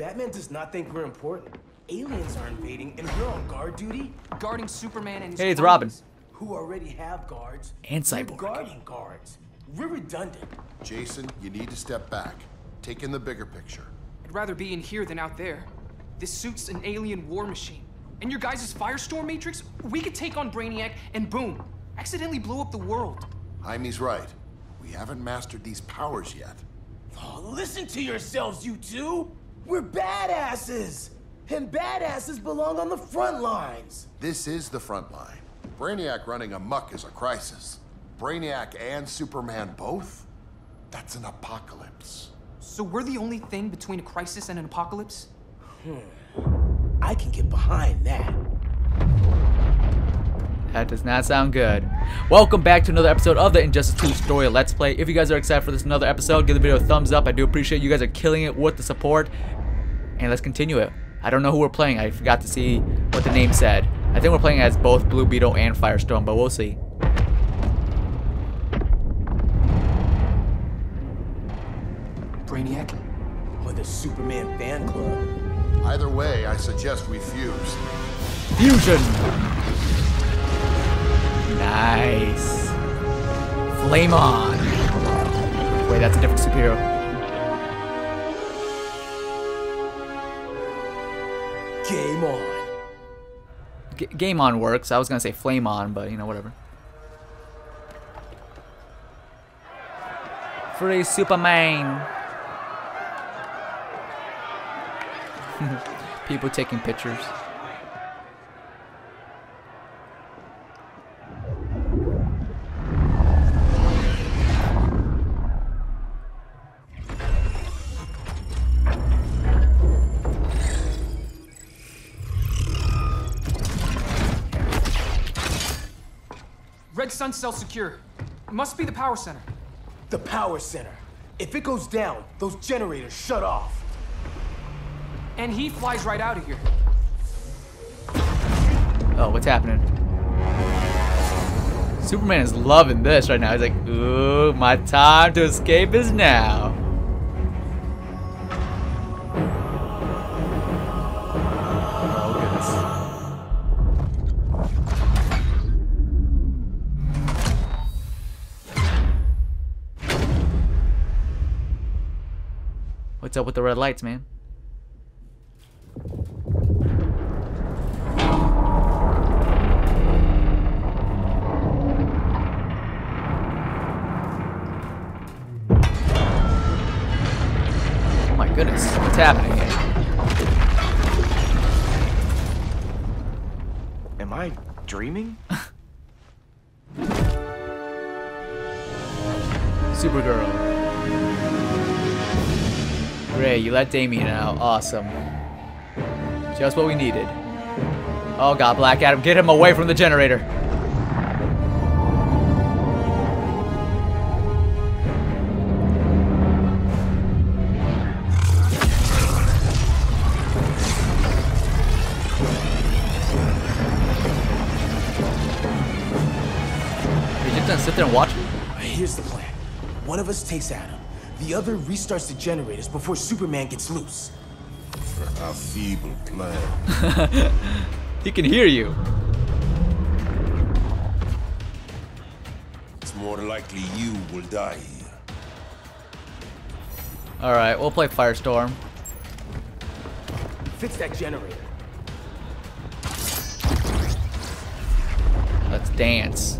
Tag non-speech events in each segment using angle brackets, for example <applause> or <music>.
Batman does not think we're important. Aliens are invading and we're on guard duty? Guarding Superman and his Hey, it's Robin. Who already have guards? And We're guarding guards. We're redundant. Jason, you need to step back. Take in the bigger picture. I'd rather be in here than out there. This suit's an alien war machine. And your guys' Firestorm Matrix, we could take on Brainiac and boom, accidentally blow up the world. Jaime's right. We haven't mastered these powers yet. Oh, listen to yourselves, you two! We're badasses! And badasses belong on the front lines! This is the front line. Brainiac running amok is a crisis. Brainiac and Superman both? That's an apocalypse. So we're the only thing between a crisis and an apocalypse? Hmm. I can get behind that. That does not sound good. Welcome back to another episode of the Injustice 2 Story Let's Play. If you guys are excited for this another episode, give the video a thumbs up. I do appreciate you guys are killing it with the support. And let's continue it. I don't know who we're playing. I forgot to see what the name said. I think we're playing as both Blue Beetle and Firestorm, but we'll see. Brainiac? Or the Superman fan club. Either way, I suggest we fuse. Fusion! Nice. Flame on. Wait, that's a different superhero. Game on works. I was gonna say flame on, but you know, whatever. Free Superman. <laughs> People taking pictures. Red Sun cell secure. Must be the power center. The power center. If it goes down, those generators shut off. And he flies right out of here. Oh, what's happening? Superman is loving this right now. He's like, ooh, my time to escape is now. What's up with the red lights, man? Oh my goodness, what's happening here? Am I dreaming? <laughs> Supergirl. Great, you let Damian out. Awesome. Just what we needed. Oh god, Black Adam, get him away from the generator. You just gonna sit there and watch? Here's the plan. One of us takes Adam. The other restarts the generators before Superman gets loose. A feeble plan. <laughs> He can hear you. It's more likely you will die here. Alright, we'll play Firestorm. Fix that generator. Let's dance.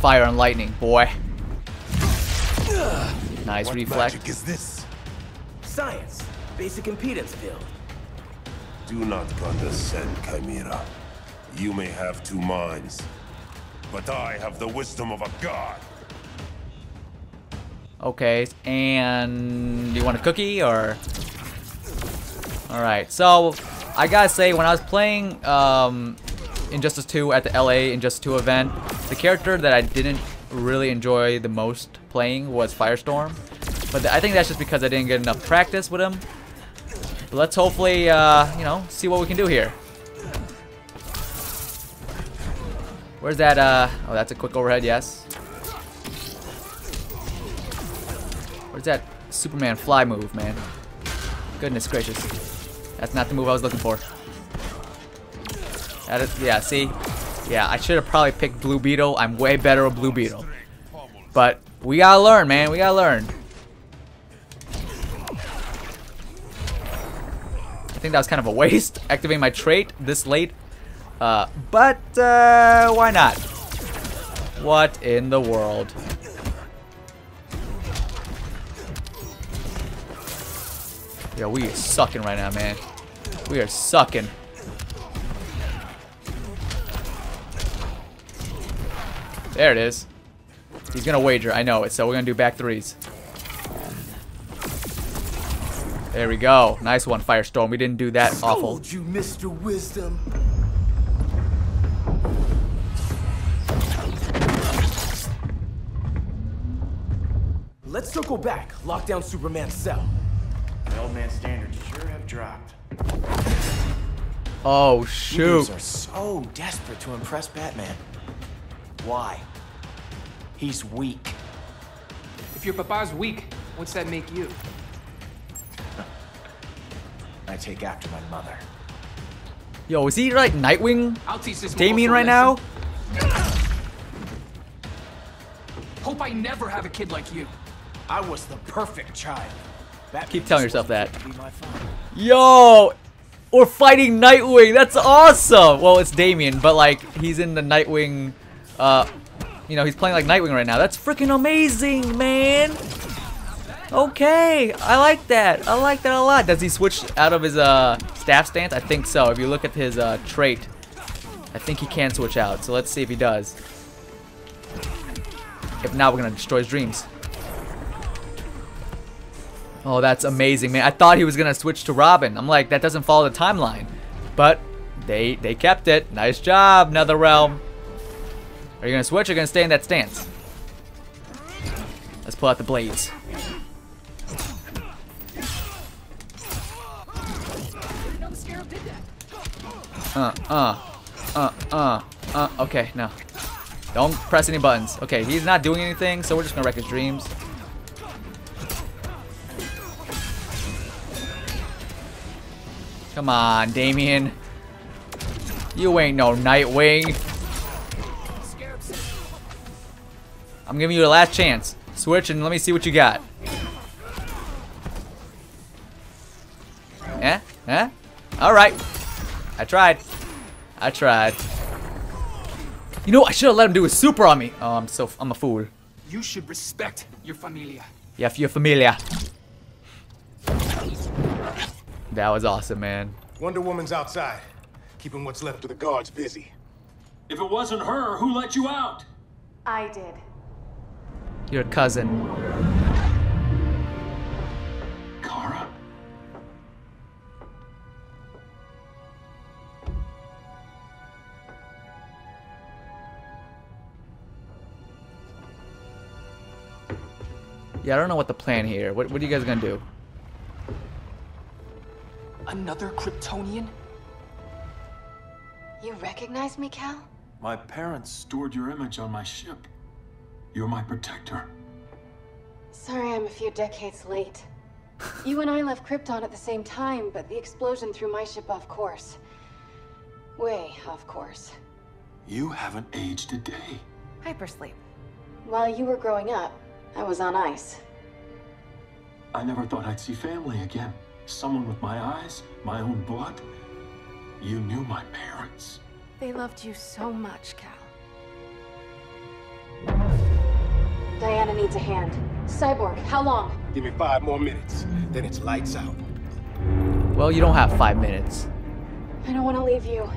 Fire and lightning, boy. Nice What reflex. magic is this? Science. Basic impedance field. Do not condescend, Chimera. You may have two minds, but I have the wisdom of a god. Okay, and you want a cookie or? All right, so I gotta say, when I was playing um, Injustice 2 at the LA Injustice 2 event, the character that I didn't really enjoy the most playing was Firestorm. But I think that's just because I didn't get enough practice with him. But let's hopefully, uh, you know, see what we can do here. Where's that, uh, oh, that's a quick overhead, yes. Where's that Superman fly move, man? Goodness gracious. That's not the move I was looking for. That is, yeah, see? Yeah, I should have probably picked Blue Beetle. I'm way better with Blue Beetle. But we gotta learn, man. We gotta learn. I think that was kind of a waste, <laughs> activating my trait this late. Uh, but, uh, why not? What in the world? Yeah, we are sucking right now, man. We are sucking. There it is. He's gonna wager, I know it, so we're gonna do back threes. There we go. Nice one, Firestorm. We didn't do that awful. You, Mr. Wisdom. Let's circle back. Lock down Superman's cell. The old man standards sure have dropped. Oh, shoot. dudes are so desperate to impress Batman. Why? He's weak. If your papa's weak, what's that make you? I take after my mother. Yo, is he like Nightwing I'll teach this Damian right now? Hope I never have a kid like you. I was the perfect child. Batman Keep telling yourself that. meant to be my father. Yo! We're fighting Nightwing. That's awesome. Well, it's Damian, but like he's in the Nightwing. Uh, you know, he's playing like Nightwing right now. That's freaking amazing, man. Okay, I like that. I like that a lot. Does he switch out of his uh staff stance? I think so. If you look at his uh trait, I think he can switch out. So let's see if he does. If not, we're gonna destroy his dreams. Oh, that's amazing, man. I thought he was gonna switch to Robin. I'm like, that doesn't follow the timeline. But they they kept it. Nice job, NetherRealm. Are you gonna switch or gonna stay in that stance? Let's pull out the blades. Uh, uh, uh, uh, uh, okay, no. Don't press any buttons. Okay, he's not doing anything, so we're just gonna wreck his dreams. Come on, Damian. You ain't no Nightwing. I'm giving you a last chance. Switch and let me see what you got. Eh? Eh? Alright. I tried. I tried. You know, I should have let him do his super on me. Oh, I'm so, I'm a fool. You should respect your familia. Yeah, you're familiar. That was awesome, man. Wonder Woman's outside, keeping what's left of the guards busy. If it wasn't her, who let you out? I did. Your cousin. Kara? Yeah, I don't know what the plan here. What, what are you guys gonna do? Another Kryptonian? You recognize me, Cal? My parents stored your image on my ship. You're my protector. Sorry I'm a few decades late. You and I left Krypton at the same time, but the explosion threw my ship off course. Way off course. You haven't aged a day. Hypersleep. While you were growing up, I was on ice. I never thought I'd see family again. Someone with my eyes, my own blood. You knew my parents. They loved you so much, Cal. Diana needs a hand. Cyborg, how long? Give me five more minutes, then it's lights out. Well, you don't have five minutes. I don't want to leave you.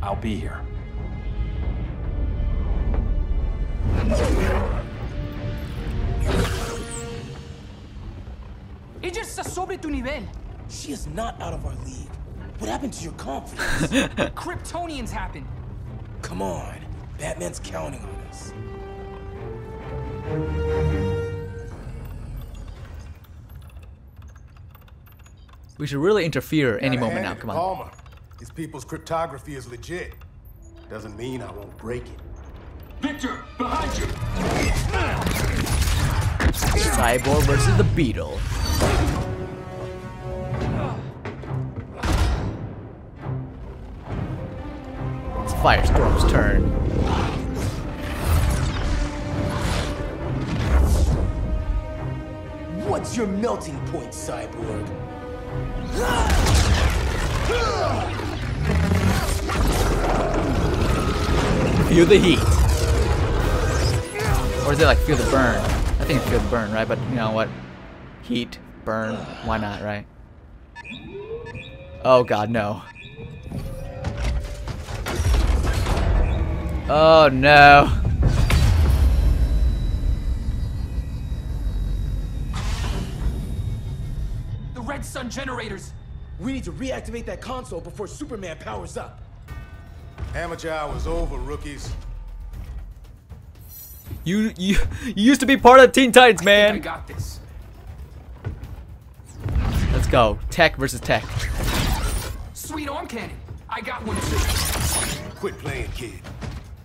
I'll be here. Ella está sobre tu nivel. She is not out of our league. What happened to your confidence? <laughs> Kryptonians happen. Come on. Batman's counting on us. We should really interfere any moment now. Come on. Palmer. His people's cryptography is legit. Doesn't mean I won't break it. Victor, behind you! Cyborg versus the Beetle. It's Firestorm's turn. What's your melting point, Cyborg? Feel the heat. Or is it like feel the burn? I think it's feel the burn, right? But you know what? Heat, burn, why not, right? Oh god, no. Oh no. Sun generators! We need to reactivate that console before Superman powers up. Amateur hour's over, rookies. You you you used to be part of Teen Titans, I man. got this. Let's go. Tech versus tech. Sweet arm cannon. I got one too. Quit playing, kid.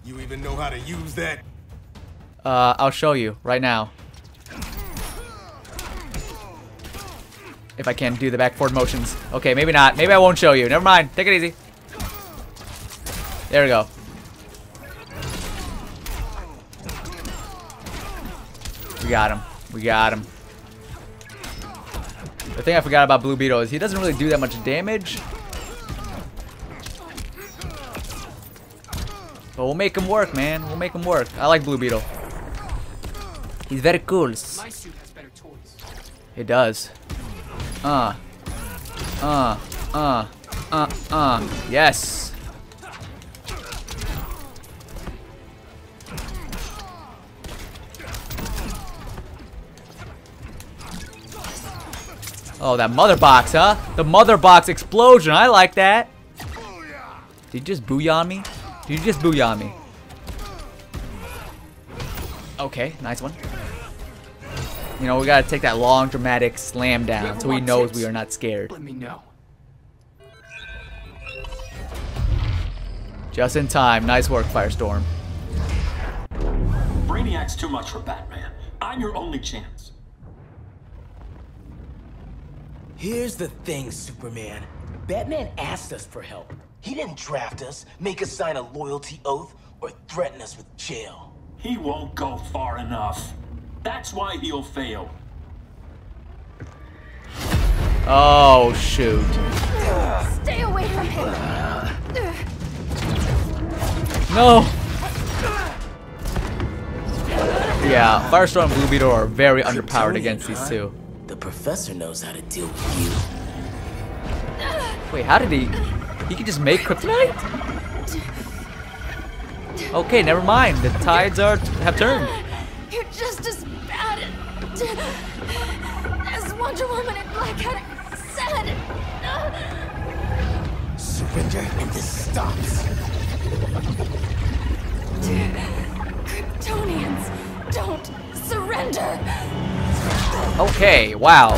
You even know how to use that? Uh, I'll show you right now. If I can do the back forward motions. Okay, maybe not. Maybe I won't show you. Never mind. Take it easy. There we go. We got him. We got him. The thing I forgot about Blue Beetle is he doesn't really do that much damage. But we'll make him work, man. We'll make him work. I like Blue Beetle. He's very cool. My suit has better toys. It does. Uh. Uh. Uh. Uh. Uh. Yes. Oh, that mother box, huh? The mother box explosion. I like that. Did you just booyah me? Did you just booyah me? Okay, nice one. You know, we gotta take that long, dramatic slam down so he knows tips? we are not scared. Let me know. Just in time. Nice work, Firestorm. Brainiac's too much for Batman. I'm your only chance. Here's the thing, Superman. Batman asked us for help. He didn't draft us, make us sign a loyalty oath, or threaten us with jail. He won't go far enough. That's why he'll fail. Oh, shoot. Stay away from him. No! Yeah, Firestorm and Blue Beetle are very underpowered against these two. The professor knows how to deal with you. Wait, how did he... He could just make kryptonite? Okay, never mind. The tides are have turned. You're just as bad as Wonder Woman and Black Cat said. Surrender and this stops. Kryptonians, don't surrender. Okay, wow.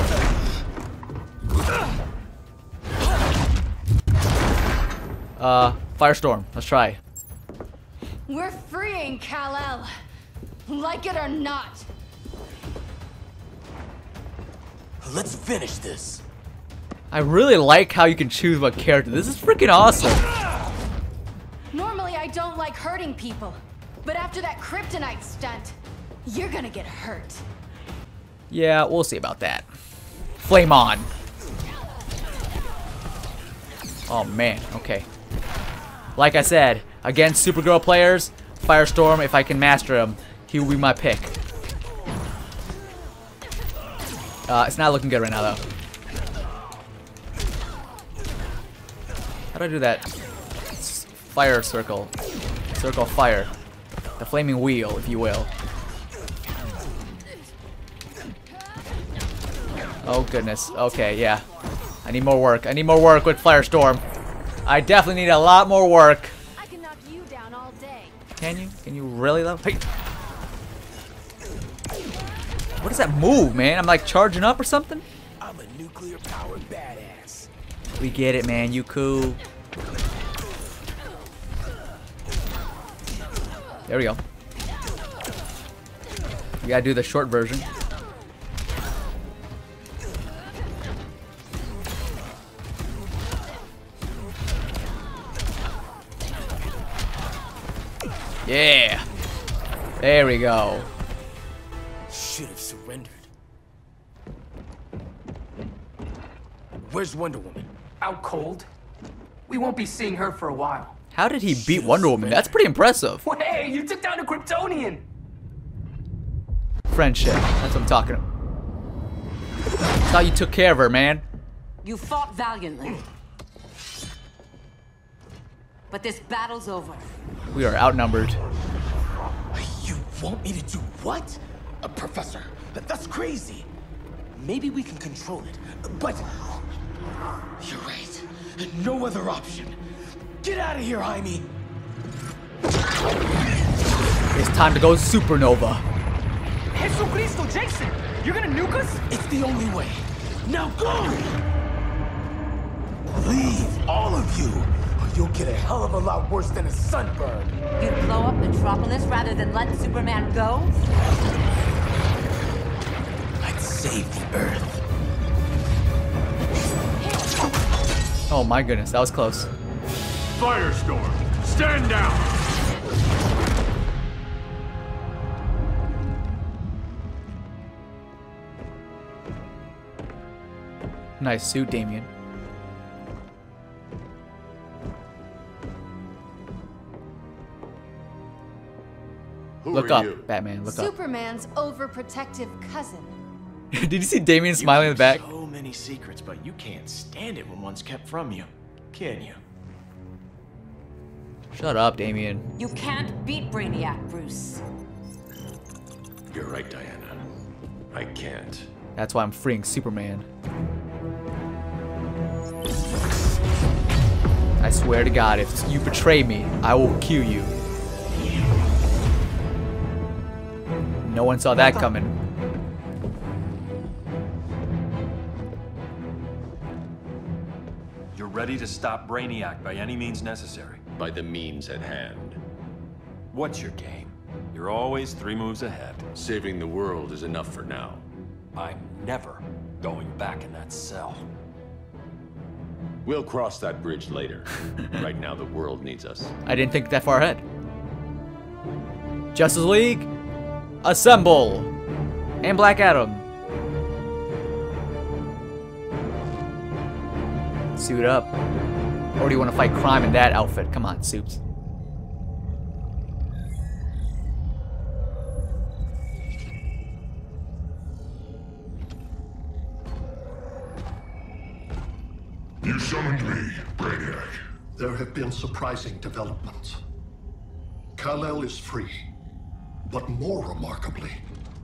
Uh, Firestorm. Let's try. We're freeing Kal-El. Like it or not. Let's finish this. I really like how you can choose what character. This is freaking awesome. Normally I don't like hurting people. But after that kryptonite stunt, you're gonna get hurt. Yeah, we'll see about that. Flame on. Oh man, okay. Like I said, against Supergirl players, Firestorm, if I can master him, he will be my pick. Uh, it's not looking good right now though. How do I do that? Fire circle. Circle fire. The flaming wheel, if you will. Oh goodness. Okay, yeah. I need more work. I need more work with Firestorm. I definitely need a lot more work. I can knock you down all day. Can you? Can you really though? Hey. What does that move, man? I'm like charging up or something? I'm a nuclear powered badass. We get it, man. You cool. There we go. We gotta do the short version. Yeah. There we go. Where's Wonder Woman? Out cold. We won't be seeing her for a while. How did he beat Wonder Woman? That's pretty impressive. Hey, you took down a Kryptonian! Friendship. That's what I'm talking about. Thought you took care of her, man. You fought valiantly. But this battle's over. We are outnumbered. You want me to do what? Uh, Professor, that's crazy. Maybe we can control it, but... You're right. And No other option. Get out of here, Jaime! It's time to go supernova. Jesucristo, Jason! You're gonna nuke us? It's the only way. Now go! Leave, all of you, or you'll get a hell of a lot worse than a sunburn. You'd blow up Metropolis rather than let Superman go? I'd save the Earth. Oh my goodness, that was close. Firestorm, stand down! Nice suit, Damian. Who Look are up, you? Batman. Look up. Superman's overprotective cousin. <laughs> Did you see Damian smiling in the back? So many secrets, but you can't stand it when one's kept from you, can you? Shut up, Damian. You can't beat Brainiac, Bruce. You're right, Diana. I can't. That's why I'm freeing Superman. I swear to God, if you betray me, I will kill you. No one saw that coming. Ready to stop Brainiac by any means necessary. By the means at hand. What's your game? You're always three moves ahead. Saving the world is enough for now. I'm never going back in that cell. We'll cross that bridge later. <laughs> right now, the world needs us. I didn't think that far ahead. Justice League, assemble! And Black Adam. Suit up. Or do you want to fight crime in that outfit? Come on, Soups. You summoned me, Brainiac. There have been surprising developments. Kal-El is free. But more remarkably,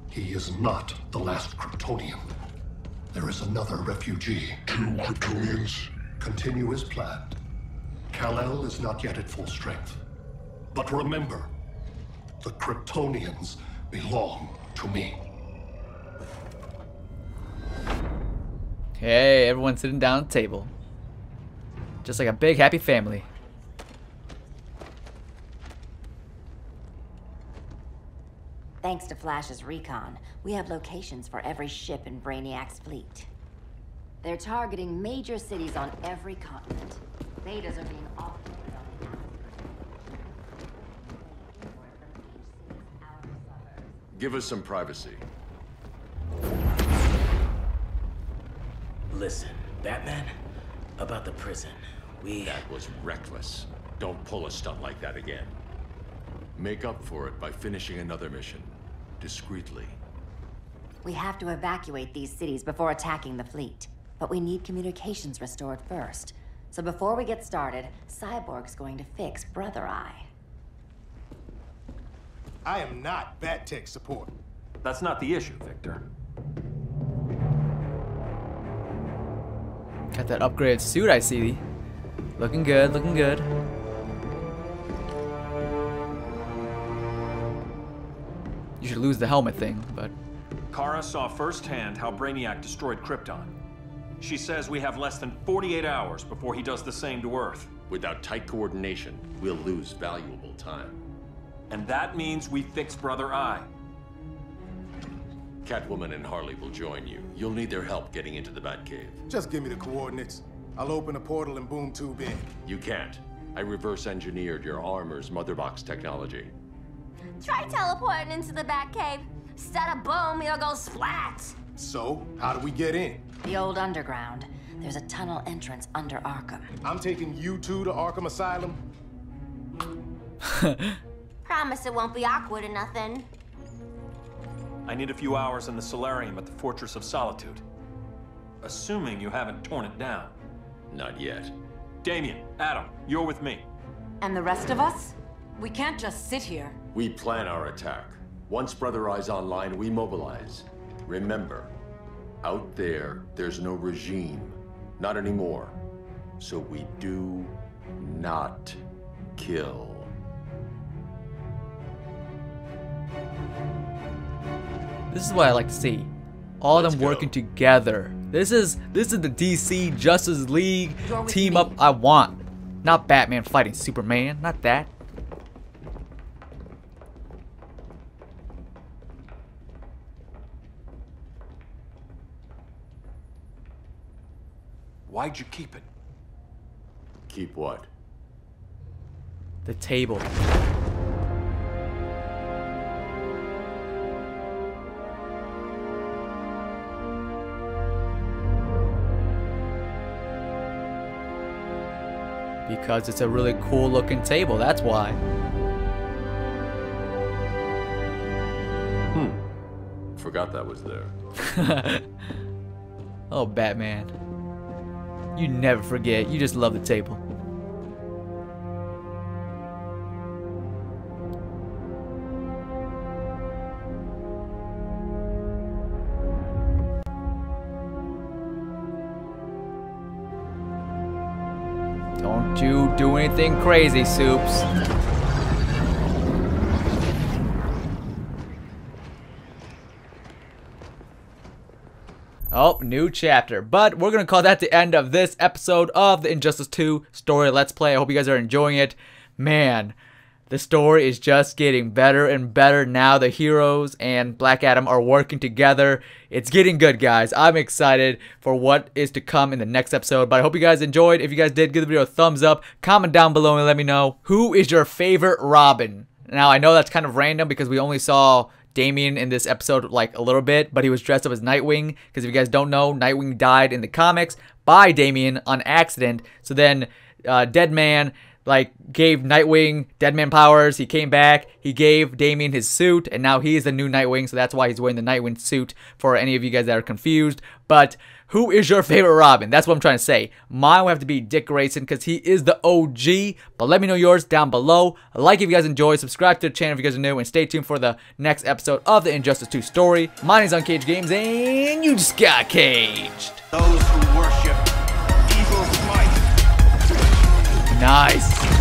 he is not the last Kryptonian. There is another refugee. Two Kryptonians? Continue as planned. Kal-El is not yet at full strength. But remember, the Kryptonians belong to me. Hey, everyone sitting down at the table. Just like a big happy family. Thanks to Flash's recon, we have locations for every ship in Brainiac's fleet. They're targeting major cities on every continent. Betas are being offloaded on the Give us some privacy. Listen, Batman, about the prison. We. That was reckless. Don't pull a stunt like that again. Make up for it by finishing another mission. Discreetly. We have to evacuate these cities before attacking the fleet. But we need communications restored first. So before we get started, Cyborg's going to fix Brother Eye. I am not Bat Tech support. That's not the issue, Victor. Got that upgraded suit, I see. Looking good, looking good. You should lose the helmet thing, but Kara saw firsthand how Brainiac destroyed Krypton. She says we have less than 48 hours before he does the same to Earth. Without tight coordination, we'll lose valuable time. And that means we fix Brother Eye. Catwoman and Harley will join you. You'll need their help getting into the Batcave. Just give me the coordinates. I'll open a portal and boom tube in. You can't. I reverse engineered your armor's mother box technology. Try teleporting into the Batcave. Instead of boom, you'll go splat. So, how do we get in? The old underground. There's a tunnel entrance under Arkham. I'm taking you two to Arkham Asylum. <laughs> Promise it won't be awkward or nothing. I need a few hours in the solarium at the Fortress of Solitude. Assuming you haven't torn it down. Not yet. Damian, Adam, you're with me. And the rest of us? We can't just sit here. We plan our attack. Once Brother Eye's online, we mobilize. Remember, out there, there's no regime. Not anymore. So we do not kill. This is what I like to see. All of them working together. This is this is the DC Justice League team up I want. Not Batman fighting Superman, not that. Why'd you keep it? Keep what? The table. Because it's a really cool looking table, that's why. Hmm. Forgot that was there. <laughs> oh, Batman. You never forget. You just love the table. Don't you do anything crazy, Soups. Oh, new chapter. But we're going to call that the end of this episode of the Injustice 2 story Let's Play. I hope you guys are enjoying it. Man, the story is just getting better and better now. The heroes and Black Adam are working together. It's getting good, guys. I'm excited for what is to come in the next episode. But I hope you guys enjoyed. If you guys did, give the video a thumbs up. Comment down below and let me know who is your favorite Robin. Now, I know that's kind of random because we only saw Damian in this episode like a little bit, but he was dressed up as Nightwing because if you guys don't know, Nightwing died in the comics by Damian on accident. So then uh, Deadman like gave Nightwing Deadman powers. He came back. He gave Damian his suit, and now he's the new Nightwing. So that's why he's wearing the Nightwing suit. For any of you guys that are confused, but who is your favorite Robin? That's what I'm trying to say. Mine will have to be Dick Grayson because he is the OG. But let me know yours down below. Like if you guys enjoy, Subscribe to the channel if you guys are new. And stay tuned for the next episode of the Injustice 2 story. Mine is unCAGEDgamez and you just got caged. Those who worship evil's might. Nice.